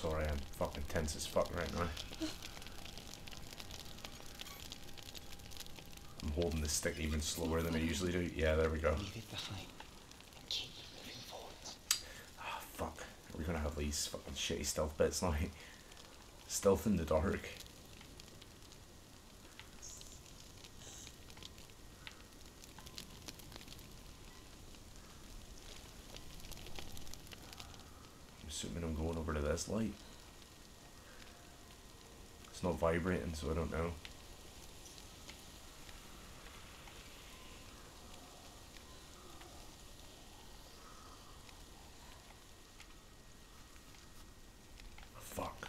sorry, I'm fucking tense as fuck right now. I'm holding the stick even slower than I usually do. Yeah, there we go. Leave it behind and keep moving forward. Ah, fuck. Are we gonna have these fucking shitty stealth bits now? Stealth in the dark. Assuming I'm going over to this light. It's not vibrating, so I don't know. Fuck.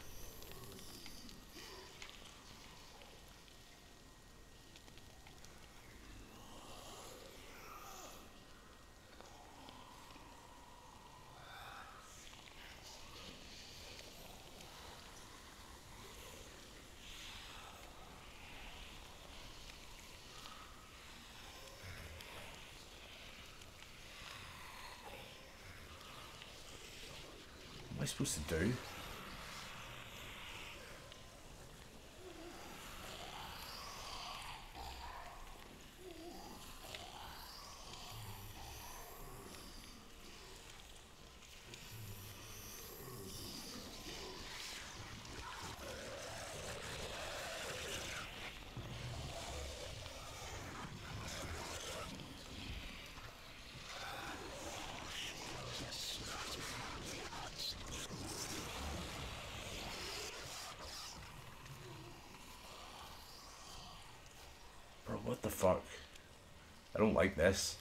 What am I supposed to do? Bro, what the fuck? I don't like this.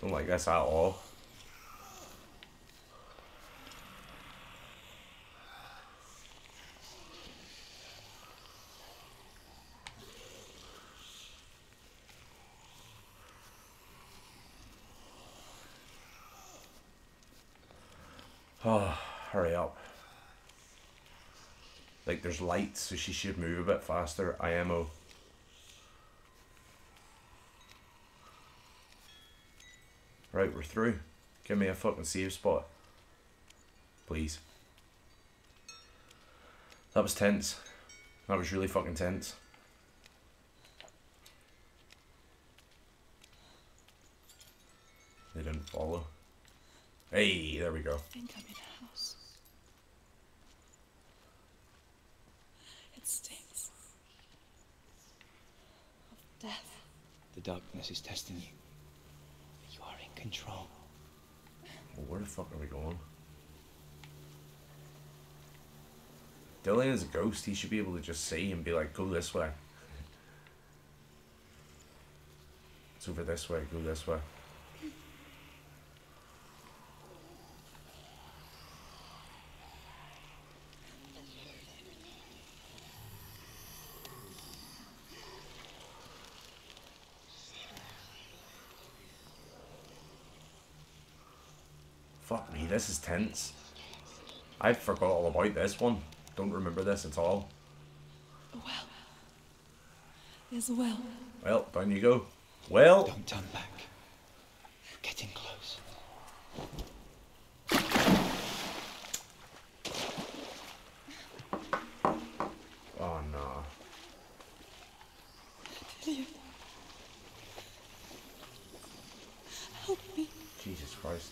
Don't like this at all. Oh, hurry up. Like there's lights, so she should move a bit faster. IMO. Right, we're through. Give me a fucking save spot. Please. That was tense. That was really fucking tense. They didn't follow. Hey, there we go. House. It stinks. Of death. The darkness is testing you. You are in control. Well, where the fuck are we going? Dylan is a ghost. He should be able to just see and be like, go this way. It's over this way. Go this way. Fuck me, this is tense. I forgot all about this one. Don't remember this at all. Well. There's a well. Well, down you go. Well, Don't turn back. We're getting close. oh no. Lillian. Help me, Jesus Christ.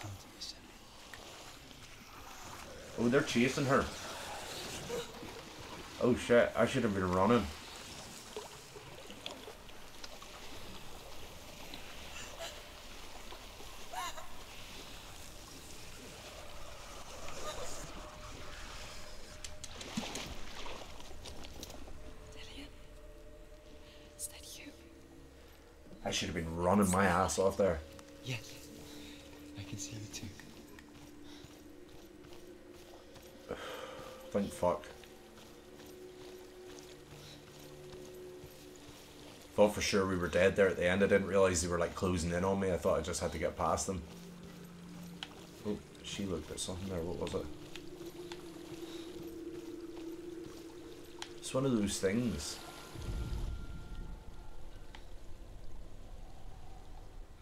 Come to me, Cindy. Oh, they're chasing her. Oh shit, I should have been running. Is that you? I should have been running my ass off there. Yes. I can see you too. Thank fuck. Thought for sure we were dead there at the end. I didn't realize they were like closing in on me. I thought I just had to get past them. Oh, she looked at something there. What was it? It's one of those things.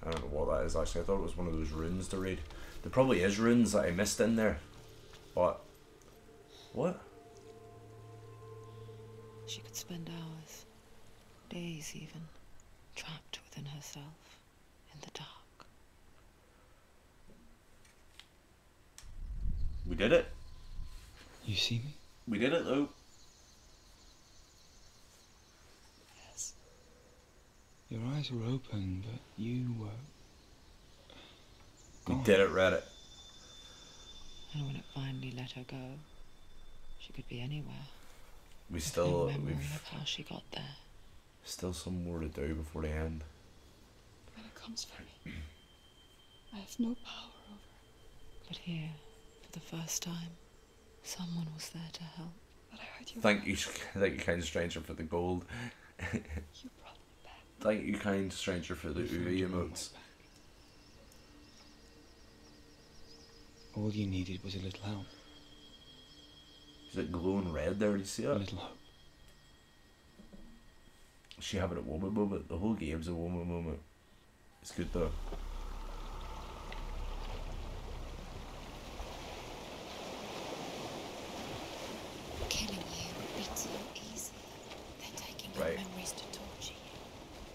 I don't know what that is actually. I thought it was one of those runes to read. There probably is runes that I missed in there. But what? She could spend hours, days even, trapped within herself, in the dark. We did it. You see me? We did it though. Yes. Your eyes were open, but you were. We did it, Reddit. And when it finally let her go, she could be anywhere. We with still no memory we've of how she got there. still some more to do before the end. When it comes for me, I have no power over it. But here, for the first time, someone was there to help. But I heard you. Thank you, thank you, kind stranger, for the gold. You brought me back. Thank you, kind stranger, for the You UV your own way emotes. All you needed was a little help, Is it glowing red there? Do you see it? she having a woman moment? The whole game's a woman moment. It's good though. Killing you would be too easy. They're taking Right. your memories to torture you.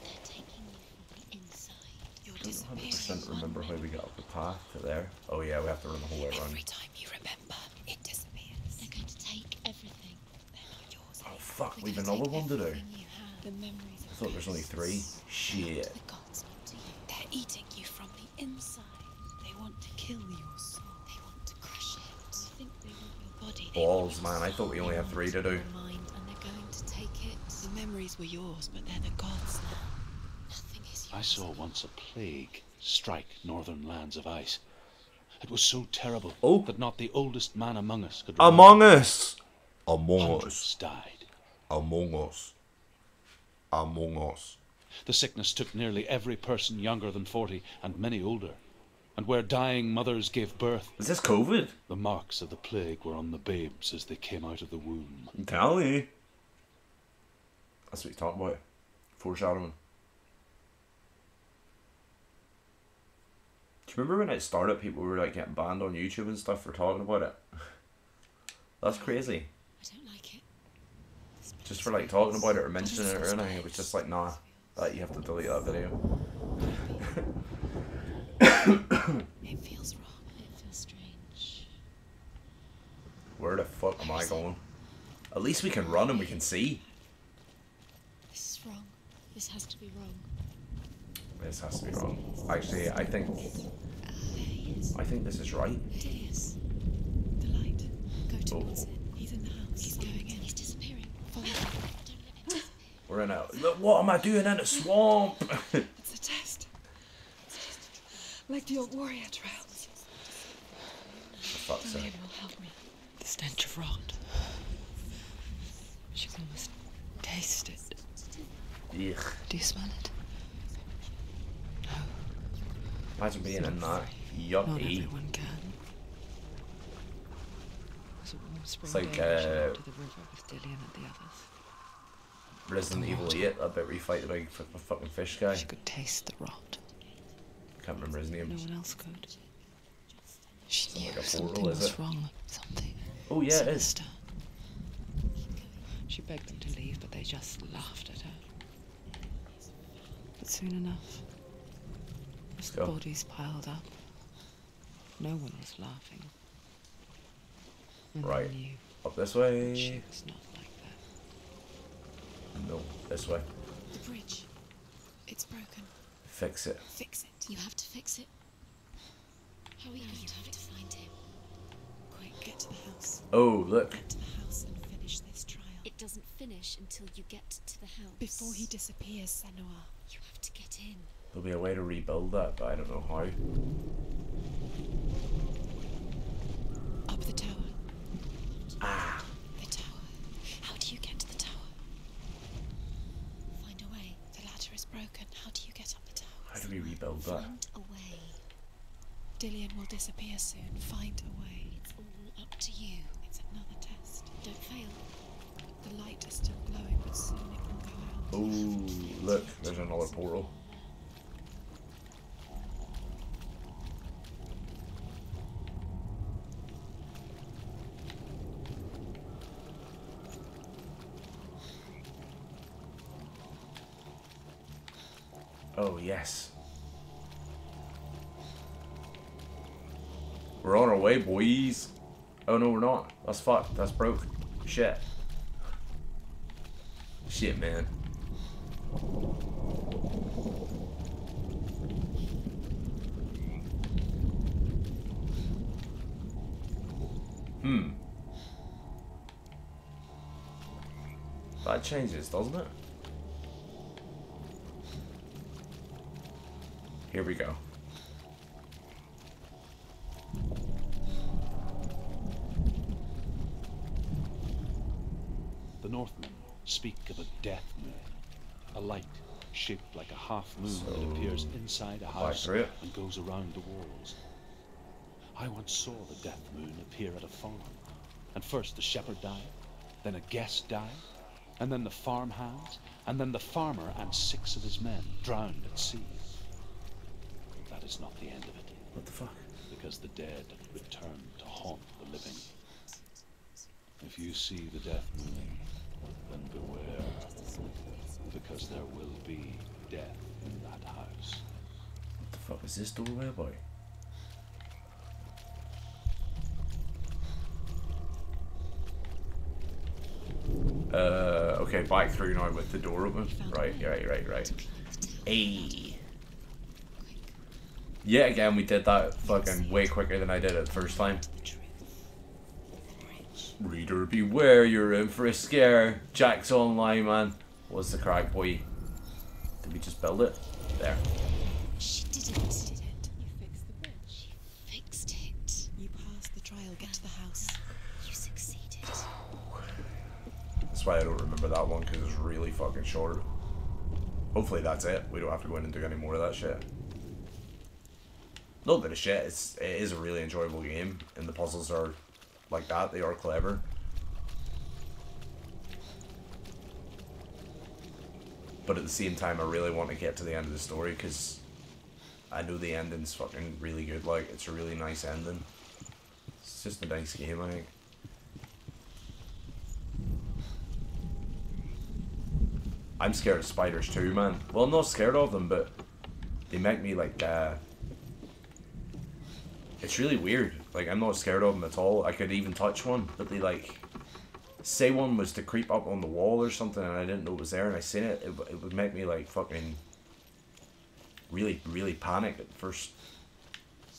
They're taking you from the inside. You're I don't hundred disappearing. percent remember how we got up the path to there. Oh yeah, we have to run the whole way around. Every time you remember, it disappears. They're going to take everything. They're not yours. Oh anymore. fuck, They're we've gonna another take one to do. everything you have. The memories I thought there's only three. Shit. The gods not to you. They're eating you from the inside. They want to kill your soul. They want to crush it. You think they want your body? They want Balls, your man. I thought we soul. only They had three to do. Mind, and they're going to take it. The memories were yours, but they're the gods now. Nothing is yours. I saw once a plague strike northern lands of ice. It was so terrible Oh. that not the oldest man among us could Among remember. Us. Among Us. Hundreds died. Among Us. Among Us. The sickness took nearly every person younger than 40 and many older. And where dying mothers gave birth, Is this COVID? the marks of the plague were on the babes as they came out of the womb. I'm telling you. That's what he's talking about. Foreshadowing. Do you remember when it started, people were like getting banned on YouTube and stuff for talking about it? That's crazy. I don't like it. Just for like talking about it or mentioning it this or anything, it was just like, nah, that you have to delete that video. It feels wrong. It feels strange. Where the fuck am I going? At least we can run and we can see. This is wrong. This has to be wrong. This has to be wrong. Actually, I think. I think this is right. He is. The light. Go oh. towards Oh. it. He's in the house. He's going in. He's disappearing. Follow him. Don't let him. We're in a. Look, what am I doing in a swamp? It's a test. It's a test. Like the old warrior trials. For fuck's sake. help me. Stench of rot. She can almost taste it. Ugh. Do you smell it? No. Imagine being in that. Not Yucky. everyone can. It was a warm spring like, day when she uh, to the river with Dillion and the others. Resident Evil 8, that bit where you fight the big fucking fish guy. She could taste the rot. Can't remember his name. No one else could. She knew like a something portal, is was it? wrong. Something Oh, yeah, it is. sinister. She begged them to leave, but they just laughed at her. But soon enough, as the bodies piled up, no one was laughing. And Right. knew Up this she way. was not like that. No, this way. The bridge. It's broken. Fix it. Fix it. You have to fix it. How are you going to have to find him? Quick, get to the house. Oh, look. Get to the house and finish this trial. It doesn't finish until you get to the house. Before he disappears, Senua. You have to get in. There'll be a way to rebuild that, but I don't know how. Up the tower. Ah. The tower. How do you get to the tower? Find a way. The ladder. Is broken. How do you get up the tower? How do we rebuild that? Find a way. Dillion will disappear soon. Find a way. It's all up to you. It's another test. Don't fail. The light is still glowing, but soon it will go out. Oh, look, there's another portal. Oh, yes. We're on our way, boys. Oh, no, we're not. That's fucked. That's broke. Shit. Shit, man. Hmm. That changes, doesn't it? Here we go. Northmen speak of a death moon, a light shaped like a half moon that appears inside a house and goes around the walls. I once saw the death moon appear at a farm, and first the shepherd died, then a guest died, and then the farmhands, and then the farmer and six of his men drowned at sea. That is not the end of it, What the fuck? because the dead return to haunt the living. If you see the death moon, then beware, because there will be death in that house. What the fuck is this doorway about? Uh, okay, back through now with the door open. Right, right, right, right. Hey. Yeah, again, we did that fucking way quicker than I did it the first time. Reader beware, you're in for a scare. Jack's online, man. What's the crack, boy? Did we just build it? There. She didn't. Did it? You fixed the bridge. She Fixed it. You passed the trial. Get to the house. You succeeded. That's why I don't remember that one because it's really fucking short. Hopefully that's it. We don't have to go in and do any more of that shit. Not that it's shit. It's it is a really enjoyable game, and the puzzles are like that. They are clever. But at the same time, I really want to get to the end of the story because I know the ending's fucking really good. Like it's a really nice ending. It's just a nice game, I think. I'm scared of spiders too, man. Well, I'm not scared of them, but they make me like, uh, it's really weird. Like, I'm not scared of them at all. I could even touch one, but they like, say one was to creep up on the wall or something and I didn't know it was there and I seen it, it, it would make me like fucking really, really panic at first.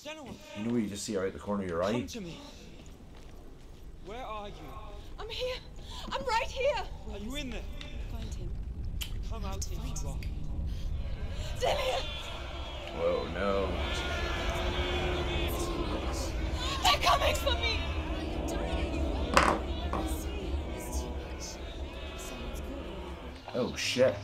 You know where you just see right at the corner of your come eye? to me. Where are you? I'm here. I'm right here. Are you in there? Find him. Come out if you are. Dillion, Whoa, no. They're coming for me. Oh shit.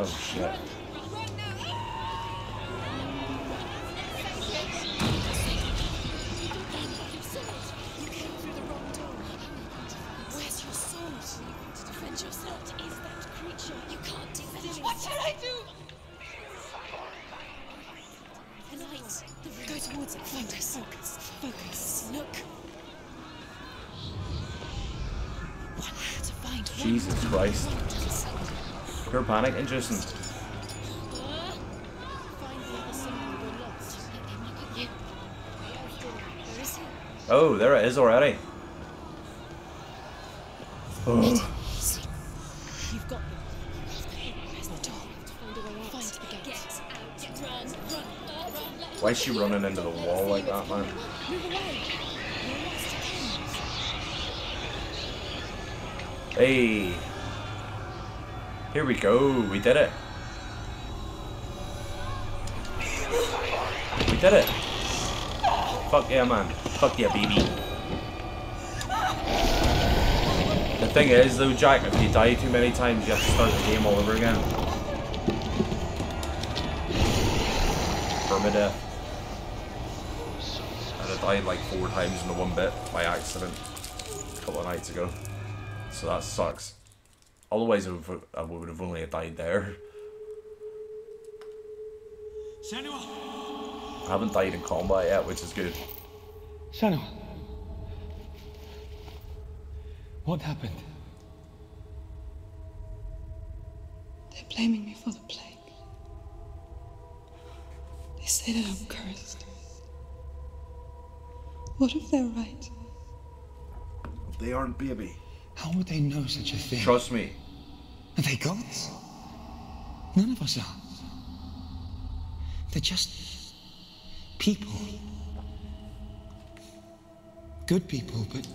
Oh shit. Find the gate. Get out. Run. Run. Run. Why is she running into the wall like that, man? Hey. Here we go. We did it. We did it. Fuck yeah, man. Fuck yeah, baby. The thing is, though, Jack, if you die too many times, you have to start the game all over again. Permadeath. And I died like four times in the one bit by accident a couple of nights ago. So that sucks. Otherwise, I would, I would have only died there. Senua! I haven't died in combat yet, which is good. Senua. What happened? They're blaming me for the plague. They say that I'm cursed. What if they're right? They aren't baby. How would they know such a thing? Trust me. Are they gods? None of us are. They're just people. Good people, but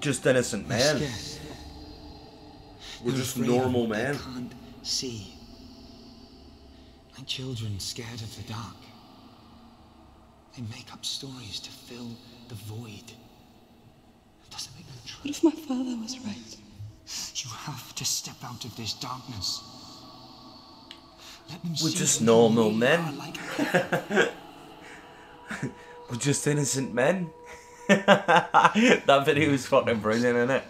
Just innocent men. We're just normal men. They can't see. Like children scared of the dark. They make up stories to fill the void. It doesn't make them true. What if my father was right? You have to step out of this darkness. Let them We're see just normal men. Like We're just innocent men. that video is fucking brilliant, isn't it?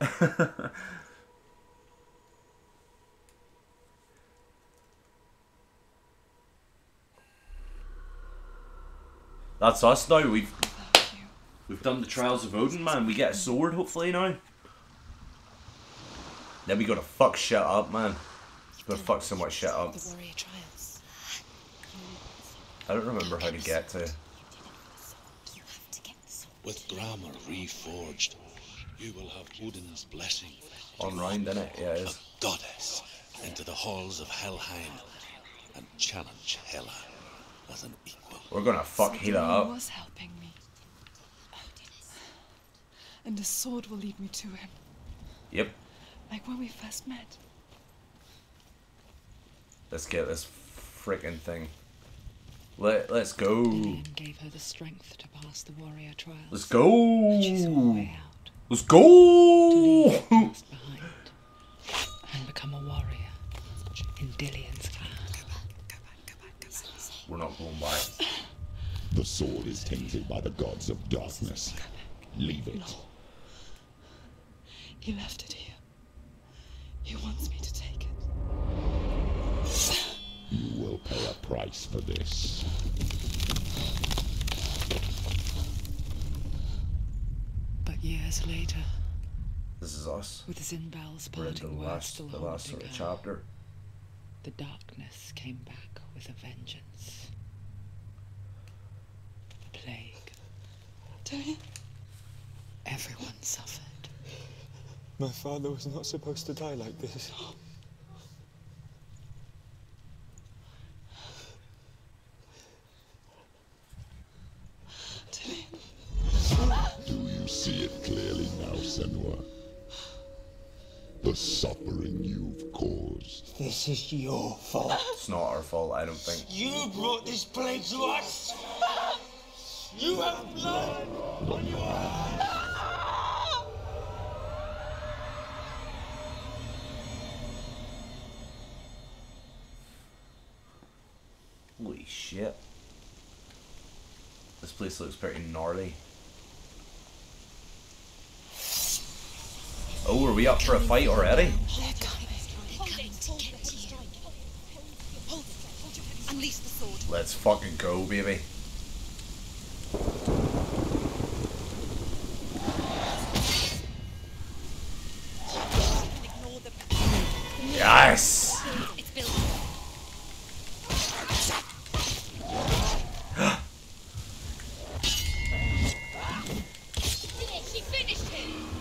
That's us now. We've we've done the trials of Odin, man. We get a sword hopefully now. Then we gotta fuck shit up, man. We're gonna fuck so much shit up. The warrior trials. I don't remember how to get to. You have to get the sword. With Gramr reforged, you will have Odin's blessing. On round, innit? Yeah, it A goddess into the halls of Helheim and challenge Hela as an equal. We're gonna fuck Hela up. was helping me. And the sword will lead me to him, Yep. like when we first met. Let's get this freaking thing. Let Let's go. Dillion gave her the strength to pass the warrior trials. Let's go. She saw a way out Let's to go. leave past behind and become a warrior in Dillion's clan. We're not going back. The sword is tainted by the gods of darkness. Leave it. He left it here. He wants me to take it. You will pay a price for this. But years later, This is us. with Zynbel's We're into the parting words last, still the last sort of her, chapter. the darkness came back with a vengeance. The plague. Dillion, Everyone suffered. My father was not supposed to die like this. Dillion, Do you see it clearly now, Senua? The suffering you've caused. This is your fault. It's not our fault, I don't think. You brought this plague to us! You have blood on your hands! Holy shit. This looks pretty gnarly. Oh, are we up for a fight already? Let's fucking go, baby.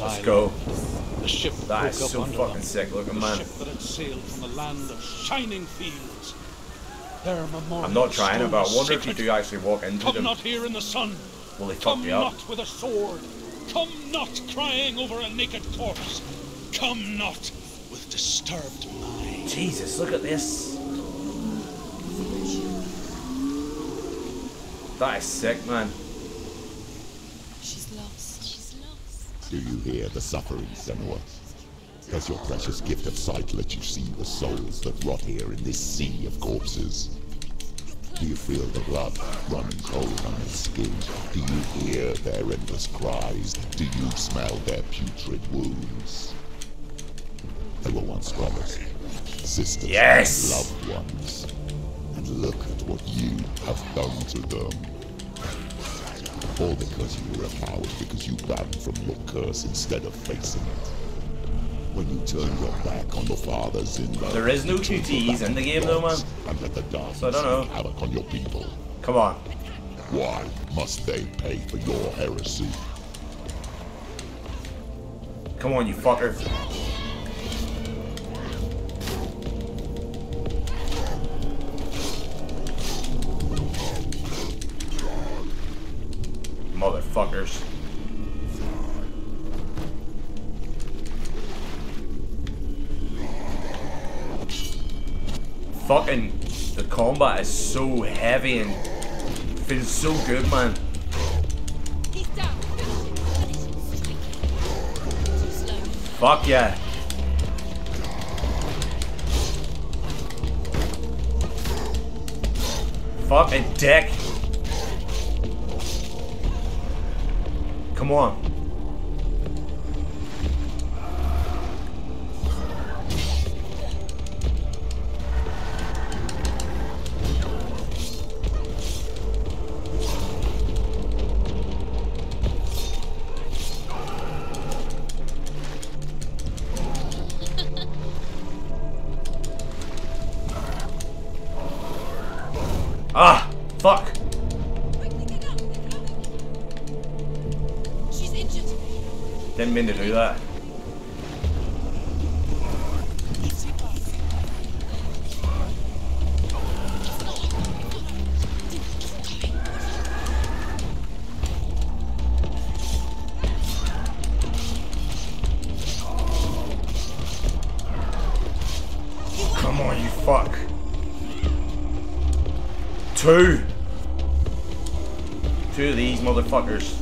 Let's island. go. The ship That is so fucking them. sick Look at man. ship that had sailed from the land of shining fields. Their memorial I'm not trying, but I wonder if you do actually walk into Come them. not here in the sun. Will they Come you up? not with a sword. Come not crying over a naked corpse. Come not with disturbed mind. Jesus, look at this. That is sick, man. She's lost. She's lost. Do you hear the suffering, Senua? Does your precious gift of sight let you see the souls that rot here in this sea of corpses? Do you feel the blood running cold on their skin? Do you hear their endless cries? Do you smell their putrid wounds? They were once brothers, sisters, Yes! and loved ones. And look at what you have done to them. All because you were a coward because you ran from your curse instead of facing it. When you turned your back on the fathers in love, There is no you turned your QTEs in the game though, man. And let the darkness So I don't know. havoc on your people. Come on. Why must they pay for your heresy? Come on, you fucker. The combat is so heavy and feels so good, man. Fuck yeah. Fucking dick. Come on. Fuck. Two. Two of these motherfuckers.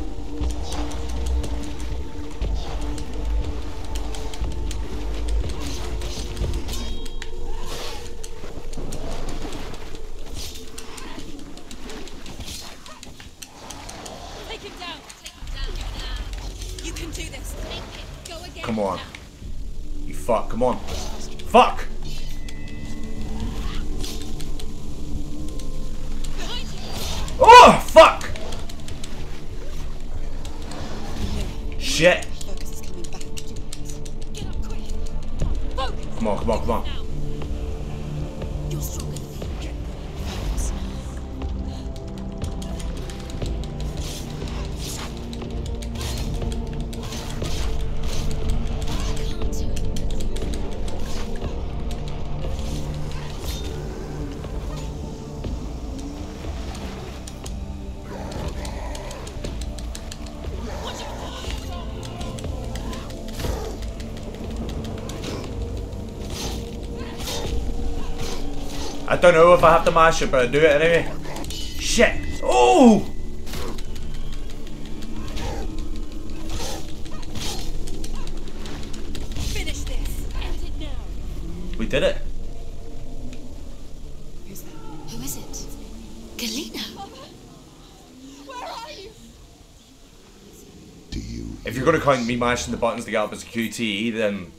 I don't know if I have to mash it, but I do it anyway. Shit. Oh! Finish this. End it now. We did it. Who's that? Who is it? Galena. Where are you? Do you If you're gonna count me mashing the buttons to get up as a QTE, then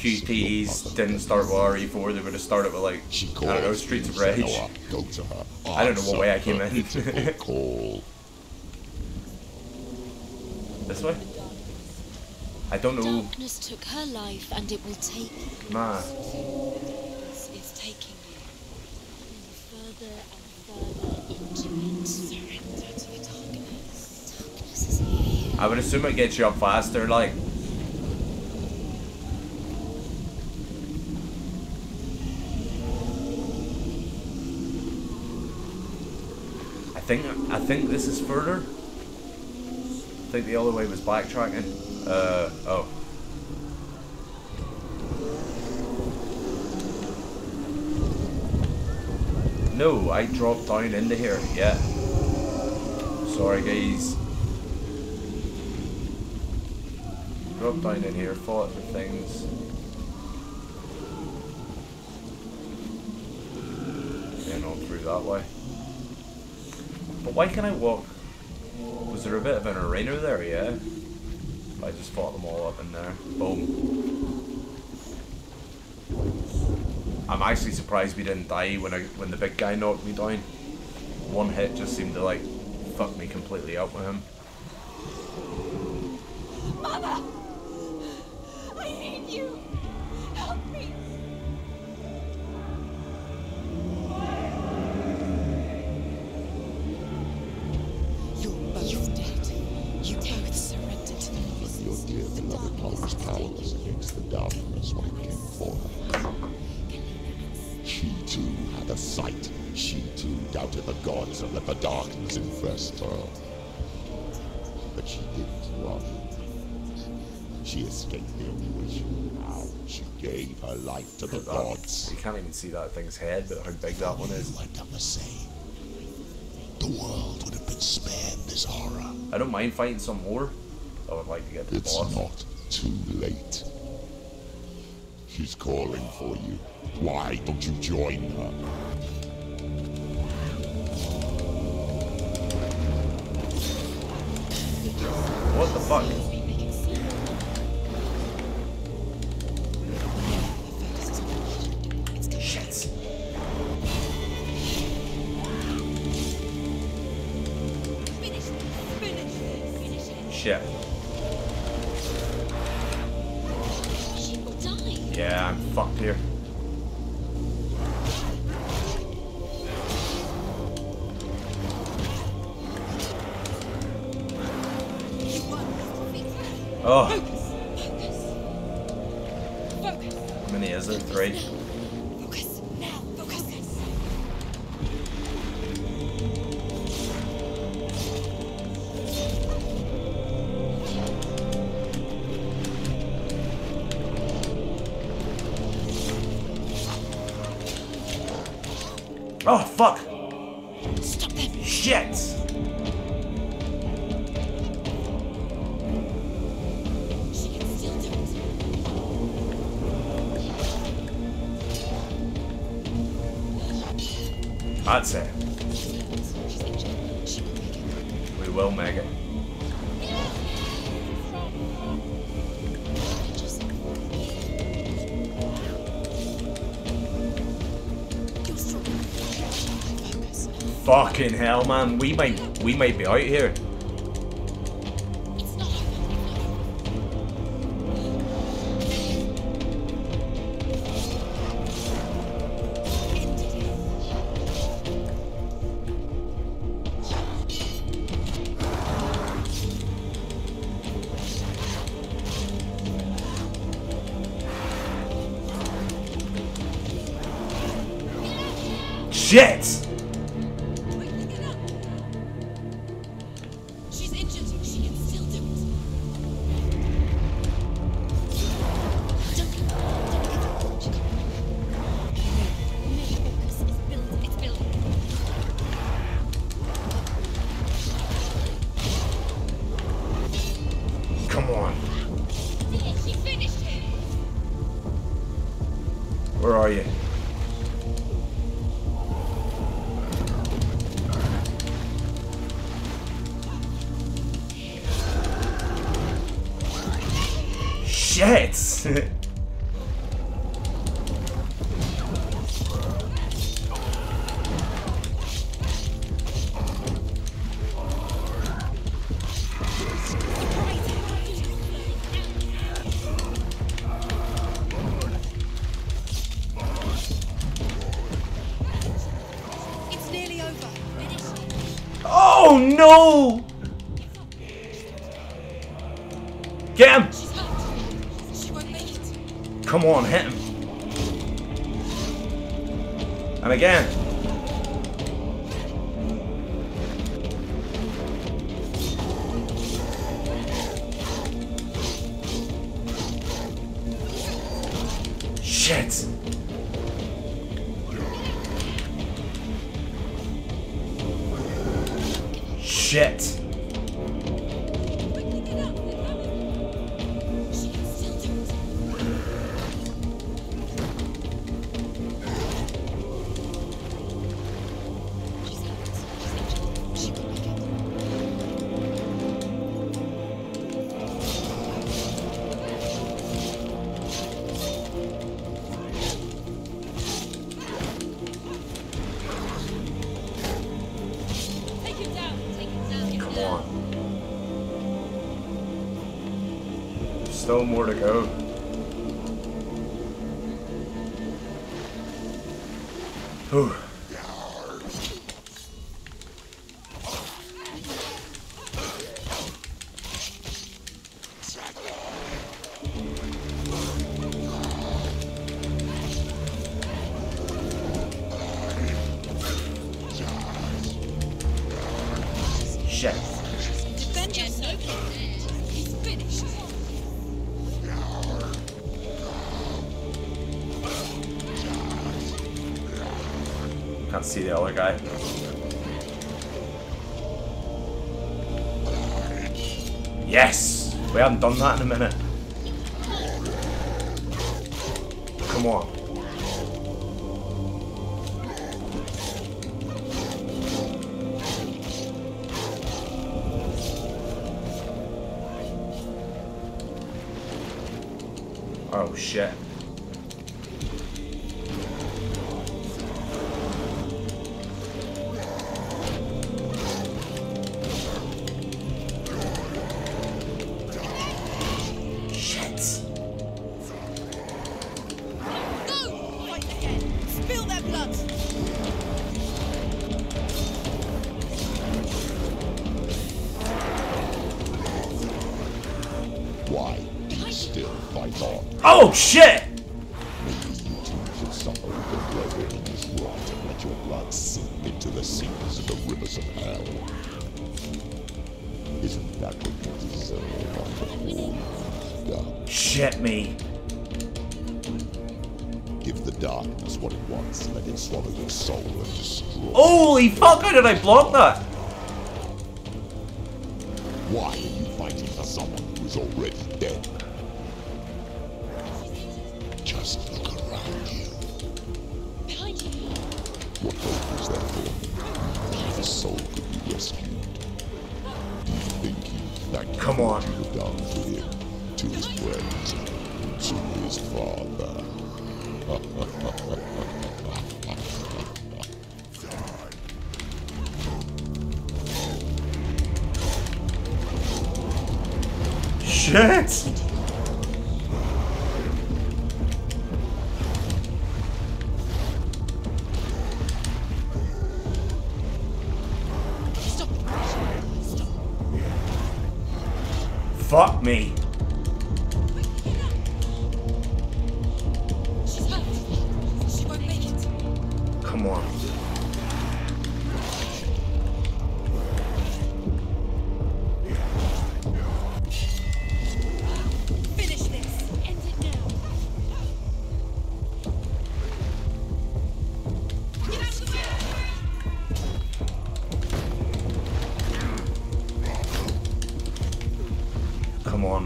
Do you hear the voice of your QTEs didn't start with RE4. They would have started with like I don't know Streets of Rage. Senua. Go to her. I don't know what way I came in. her pitiful call. This way? I don't know. Darkness took her life, and it will take you. Nah. It's, it's taking you further and further into it. Surrender to the darkness. Darkness is here. I would assume it gets you up faster, like. Think I think this is further. I think the other way was backtracking. Uh oh. No, I dropped down into here. Yeah. Sorry, guys. Dropped down in here, fought for things. Then on through that way. Why can I walk? Was there a bit of an arena there? Yeah. I just fought them all up in there. Boom. I'm actually surprised we didn't die when I when the big guy knocked me down. One hit just seemed to like fuck me completely up with him. Dear beloved mother was powerless against the darkness when it came for her. She too had a sight. She too doubted the gods and let the darkness infest her. But she didn't run. She escaped the illusion. Now she gave her life to the gods. You can't even see that thing's head, but how big that one is. I've done the same. The world would have been spared this horror. I don't mind fighting some more. I would like to get to the It's boss. not too late. She's calling for you. Why don't you join her? Fucked here. Oh, how many is there? Three. Fuck. Fucking hell, man. We might, we might be out here. It's Get him! Come on, hit him. And again. Still more to go. Oh shit. Sink into the seas of the rivers of hell. Isn't that what you deserve? Shit me. Give the darkness what it wants and let it swallow your soul and destroy. Holy fuck, how did I block that? Just look around you. Behind you. What hope is there for me? The soul could be rescued. Do you think he would Come on. you have done to him, to his friends, to his father? Shit!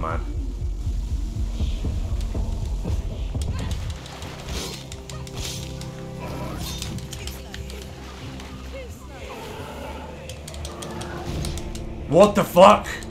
Man. What the fuck?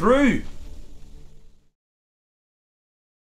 Through!